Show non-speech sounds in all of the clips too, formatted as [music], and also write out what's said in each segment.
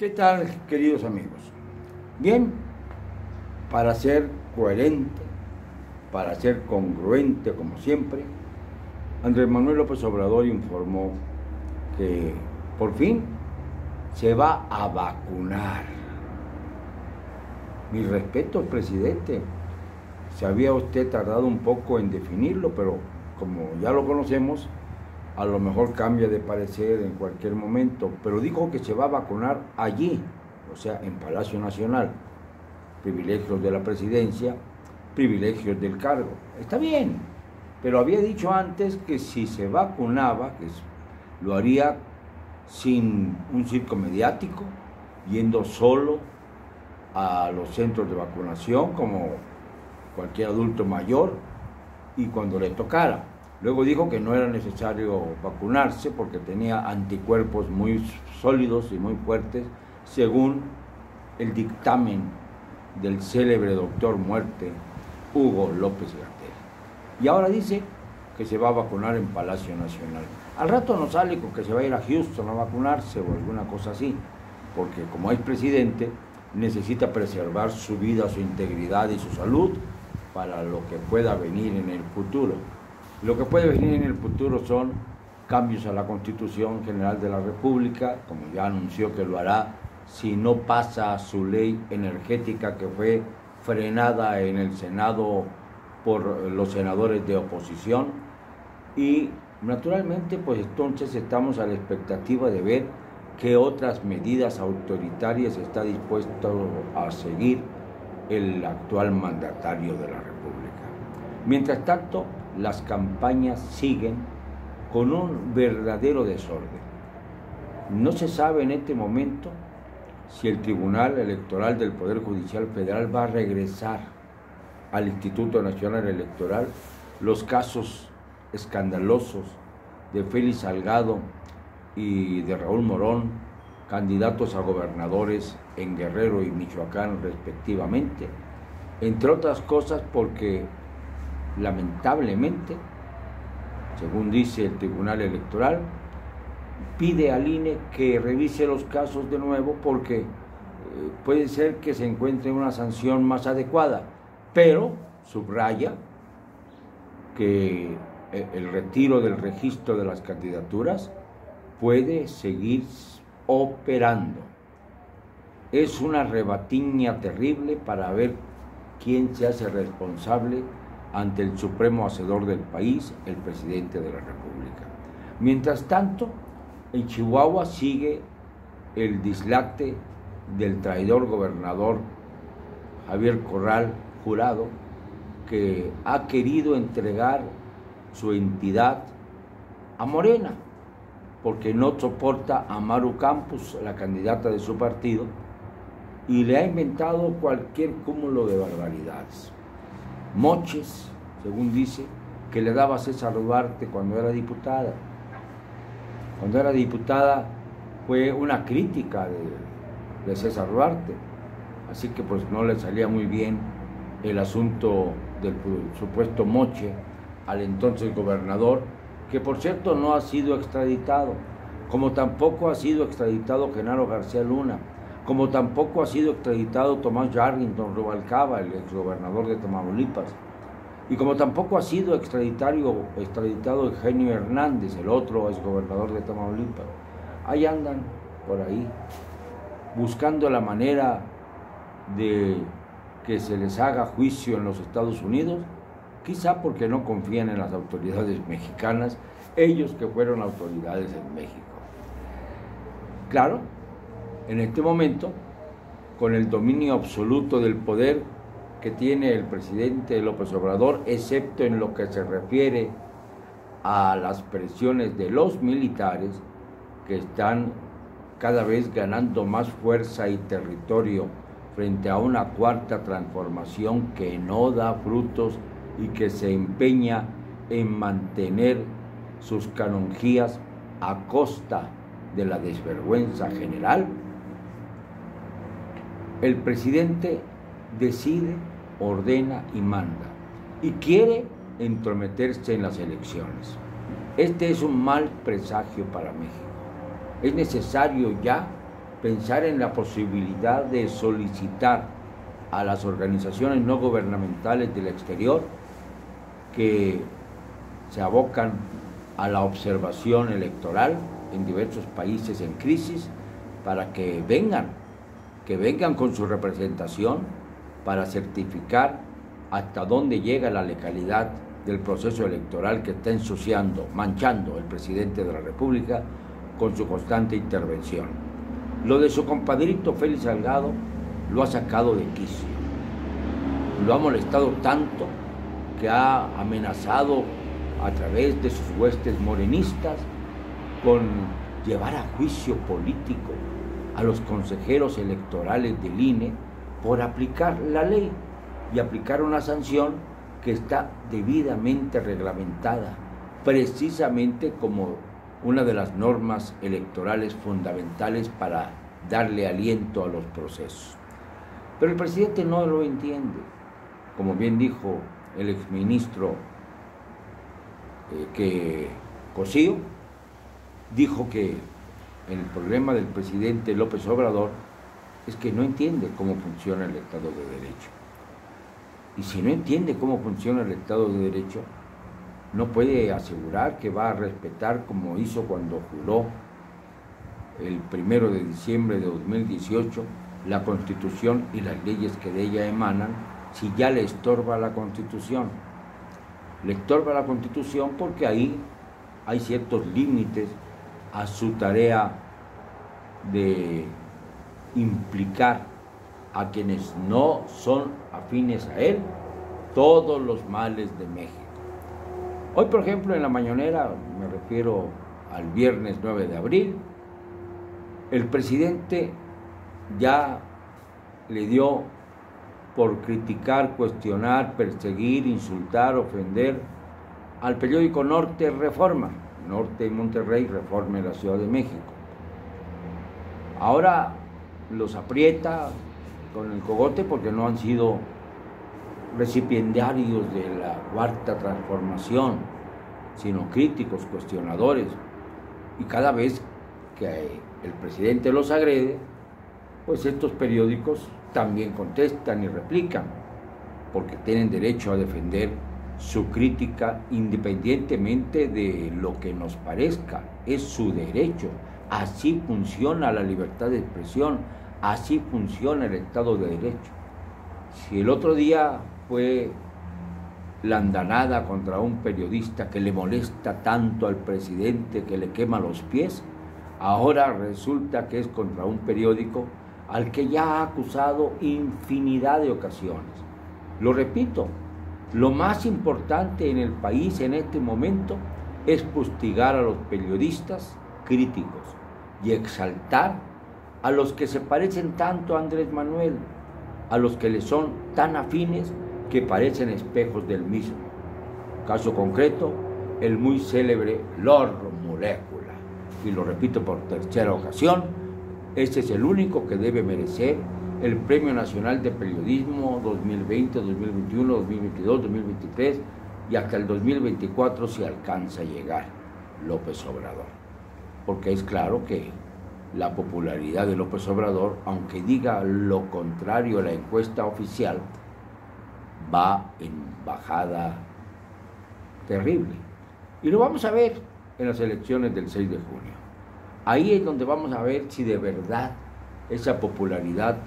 ¿Qué tal, queridos amigos? Bien, para ser coherente, para ser congruente como siempre, Andrés Manuel López Obrador informó que por fin se va a vacunar. Mi respeto, presidente. Se había usted tardado un poco en definirlo, pero como ya lo conocemos, a lo mejor cambia de parecer en cualquier momento, pero dijo que se va a vacunar allí, o sea, en Palacio Nacional. Privilegios de la presidencia, privilegios del cargo. Está bien, pero había dicho antes que si se vacunaba, que lo haría sin un circo mediático, yendo solo a los centros de vacunación como cualquier adulto mayor y cuando le tocara. Luego dijo que no era necesario vacunarse porque tenía anticuerpos muy sólidos y muy fuertes, según el dictamen del célebre doctor muerte Hugo López Gatell. Y ahora dice que se va a vacunar en Palacio Nacional. Al rato no sale con que se va a ir a Houston a vacunarse o alguna cosa así, porque como es presidente necesita preservar su vida, su integridad y su salud para lo que pueda venir en el futuro. Lo que puede venir en el futuro son cambios a la Constitución General de la República, como ya anunció que lo hará, si no pasa su ley energética que fue frenada en el Senado por los senadores de oposición. Y naturalmente, pues entonces estamos a la expectativa de ver qué otras medidas autoritarias está dispuesto a seguir el actual mandatario de la República. Mientras tanto, las campañas siguen con un verdadero desorden. No se sabe en este momento si el Tribunal Electoral del Poder Judicial Federal va a regresar al Instituto Nacional Electoral los casos escandalosos de Félix Salgado y de Raúl Morón, candidatos a gobernadores en Guerrero y Michoacán respectivamente, entre otras cosas porque lamentablemente, según dice el Tribunal Electoral, pide al INE que revise los casos de nuevo porque eh, puede ser que se encuentre una sanción más adecuada, pero subraya que eh, el retiro del registro de las candidaturas puede seguir operando. Es una rebatiña terrible para ver quién se hace responsable ante el supremo hacedor del país, el presidente de la República. Mientras tanto, en Chihuahua sigue el dislate del traidor gobernador Javier Corral Jurado, que ha querido entregar su entidad a Morena, porque no soporta a Maru Campos, la candidata de su partido, y le ha inventado cualquier cúmulo de barbaridades moches, según dice, que le daba César Duarte cuando era diputada. Cuando era diputada fue una crítica de, César Duarte, así que pues no le salía muy bien el asunto del supuesto moche al entonces gobernador, que por cierto no ha sido extraditado, como tampoco ha sido extraditado Genaro García Luna, como tampoco ha sido extraditado Tomás Yarrington Rubalcaba, el exgobernador de Tamaulipas, y como tampoco ha sido extraditado Eugenio Hernández, el otro exgobernador de Tamaulipas. Ahí andan por ahí, buscando la manera de que se les haga juicio en los Estados Unidos, quizá porque no confían en las autoridades [laughs] mexicanas, ellos que fueron autoridades en México. Claro, en este momento, con el dominio absoluto del poder que tiene el presidente López Obrador, excepto en lo que se refiere a las presiones de los militares que están cada vez ganando más fuerza y territorio frente a una cuarta transformación que no da frutos y que se empeña en mantener sus canonjías a costa de la desvergüenza general el presidente decide, ordena y manda y quiere entrometerse en las elecciones. Este es un mal presagio para México. Es necesario ya pensar en la posibilidad de solicitar a las organizaciones no gubernamentales del exterior que se abocan a la observación electoral en diversos países en crisis para que vengan, que vengan con su representación para certificar hasta dónde llega la legalidad del proceso electoral que está ensuciando, manchando el presidente de la República con su constante intervención. Lo de su compadrito Félix Salgado lo ha sacado de quicio. Lo ha molestado tanto que ha amenazado a través de sus huestes morenistas con llevar a juicio político a los consejeros electorales del INE por aplicar la ley y aplicar una sanción que está debidamente reglamentada, precisamente como una de las normas electorales fundamentales para darle aliento a los procesos. Pero el presidente no lo entiende. Como bien dijo el exministro eh, que Cosío, dijo que el problema del presidente López Obrador es que no entiende cómo funciona el Estado de Derecho. Y si no entiende cómo funciona el Estado de Derecho, no puede asegurar que va a respetar como hizo cuando juró el primero de diciembre de 2018 la Constitución y las leyes que de ella emanan si ya le estorba la Constitución. Le estorba la Constitución porque ahí hay ciertos límites a su tarea de implicar a quienes no son afines a él todos los males de México. Hoy, por ejemplo, en la mañanera, me refiero al viernes 9 de abril, el presidente ya le dio por criticar, cuestionar, perseguir, insultar, ofender al periódico Norte Reforma, Norte de Monterrey, Reforma en la Ciudad de México. Ahora los aprieta con el cogote porque no han sido recipiendarios de la cuarta transformación, sino críticos, cuestionadores. Y cada vez que el presidente los agrede, pues estos periódicos también contestan y replican, porque tienen derecho a defender su crítica independientemente de lo que nos parezca, es su derecho. Así funciona la libertad de expresión, así funciona el Estado de Derecho. Si el otro día fue la andanada contra un periodista que le molesta tanto al presidente que le quema los pies, ahora resulta que es contra un periódico al que ya ha acusado infinidad de ocasiones. Lo repito, lo más importante en el país en este momento es fustigar a los periodistas críticos y exaltar a los que se parecen tanto a Andrés Manuel, a los que le son tan afines que parecen espejos del mismo. Caso concreto, el muy célebre Lord Molécula. Y lo repito por tercera ocasión, este es el único que debe merecer el Premio Nacional de Periodismo 2020, 2021, 2022, 2023 y hasta el 2024 si alcanza a llegar López Obrador. Porque es claro que la popularidad de López Obrador, aunque diga lo contrario a la encuesta oficial, va en bajada terrible. Y lo vamos a ver en las elecciones del 6 de junio. Ahí es donde vamos a ver si de verdad esa popularidad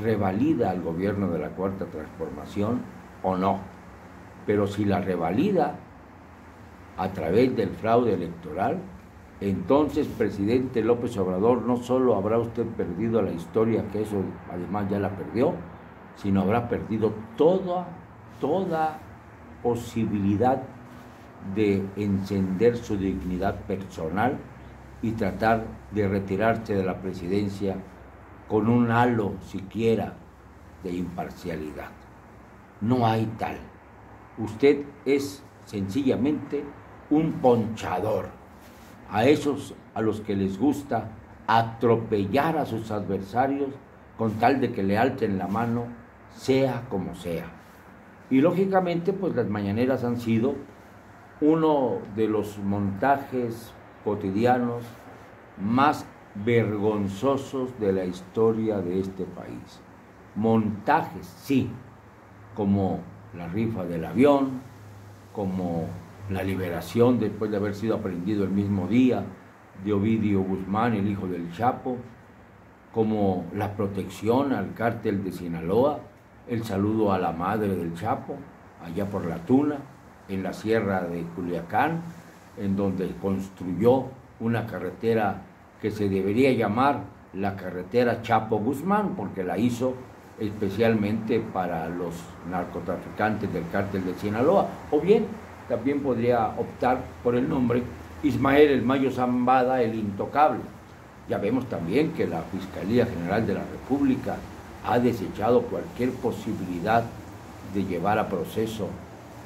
revalida al gobierno de la Cuarta Transformación o no. Pero si la revalida a través del fraude electoral, entonces, presidente López Obrador, no solo habrá usted perdido la historia, que eso además ya la perdió, sino habrá perdido toda, toda posibilidad de encender su dignidad personal y tratar de retirarse de la presidencia con un halo siquiera de imparcialidad. No hay tal. Usted es sencillamente un ponchador. A esos a los que les gusta atropellar a sus adversarios con tal de que le alten la mano, sea como sea. Y lógicamente, pues las mañaneras han sido uno de los montajes cotidianos más vergonzosos de la historia de este país. Montajes, sí, como la rifa del avión, como la liberación después de haber sido aprendido el mismo día de Ovidio Guzmán, el hijo del Chapo, como la protección al cártel de Sinaloa, el saludo a la madre del Chapo, allá por la Tuna, en la sierra de Culiacán, en donde construyó una carretera que se debería llamar la carretera Chapo Guzmán, porque la hizo especialmente para los narcotraficantes del cártel de Sinaloa, o bien también podría optar por el nombre Ismael El Mayo Zambada, el Intocable. Ya vemos también que la Fiscalía General de la República ha desechado cualquier posibilidad de llevar a proceso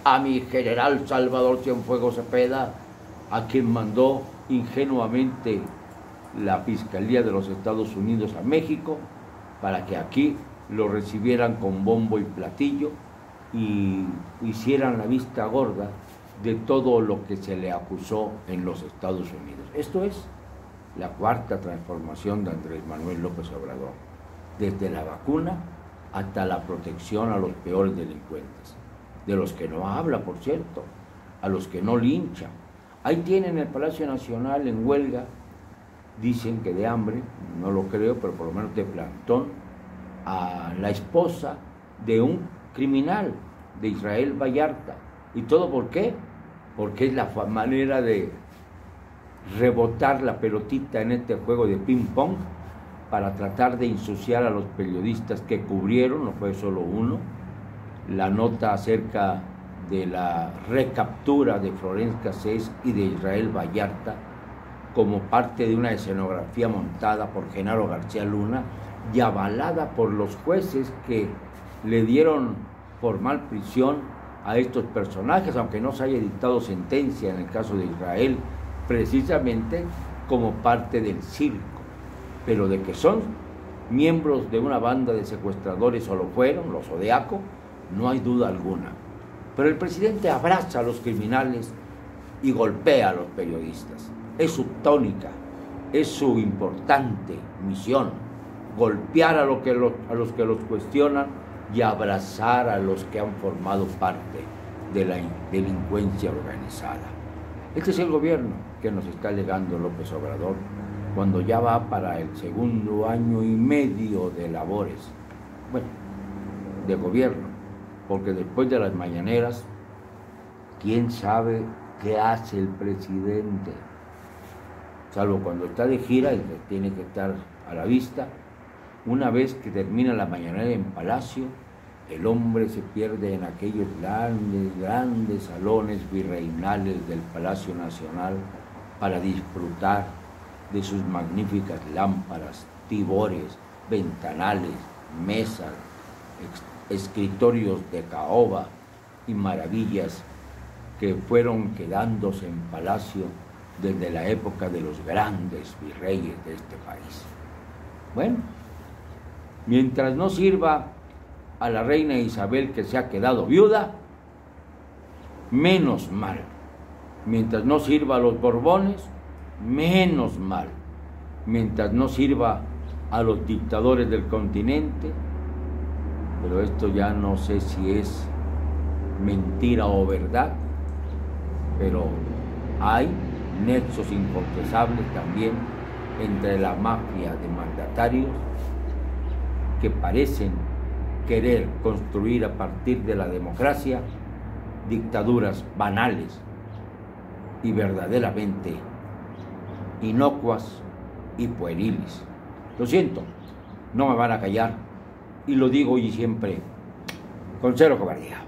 a mi general Salvador Cienfuegos Cepeda, a quien mandó ingenuamente la Fiscalía de los Estados Unidos a México para que aquí lo recibieran con bombo y platillo y hicieran la vista gorda de todo lo que se le acusó en los Estados Unidos. Esto es la cuarta transformación de Andrés Manuel López Obrador, desde la vacuna hasta la protección a los peores delincuentes, de los que no habla, por cierto, a los que no linchan. Ahí tienen el Palacio Nacional en huelga dicen que de hambre, no lo creo, pero por lo menos de plantón, a la esposa de un criminal, de Israel Vallarta. ¿Y todo por qué? Porque es la manera de rebotar la pelotita en este juego de ping-pong para tratar de ensuciar a los periodistas que cubrieron, no fue solo uno, la nota acerca de la recaptura de Florence Cassés y de Israel Vallarta como parte de una escenografía montada por Genaro García Luna y avalada por los jueces que le dieron formal prisión a estos personajes, aunque no se haya dictado sentencia en el caso de Israel, precisamente como parte del circo. Pero de que son miembros de una banda de secuestradores o lo fueron, los Odeaco, no hay duda alguna. Pero el presidente abraza a los criminales y golpea a los periodistas. Es su tónica, es su importante misión, golpear a, lo que a los que los cuestionan y abrazar a los que han formado parte de la delincuencia organizada. Este es el gobierno que nos está legando López Obrador cuando ya va para el segundo año y medio de labores, bueno, de gobierno, porque después de las mañaneras, ¿quién sabe qué hace el presidente? Salvo cuando está de gira y tiene que estar a la vista. Una vez que termina la mañanera en Palacio, el hombre se pierde en aquellos grandes, grandes salones virreinales del Palacio Nacional para disfrutar de sus magníficas lámparas, tibores, ventanales, mesas, escritorios de caoba y maravillas que fueron quedándose en Palacio desde la época de los grandes virreyes de este país. Bueno, mientras no sirva a la reina Isabel que se ha quedado viuda, menos mal. Mientras no sirva a los Borbones, menos mal. Mientras no sirva a los dictadores del continente, pero esto ya no sé si es mentira o verdad, pero hay nexos inconfesables también entre la mafia de mandatarios que parecen querer construir a partir de la democracia dictaduras banales y verdaderamente inocuas y pueriles. Lo siento, no me van a callar y lo digo y siempre con cero cobardía.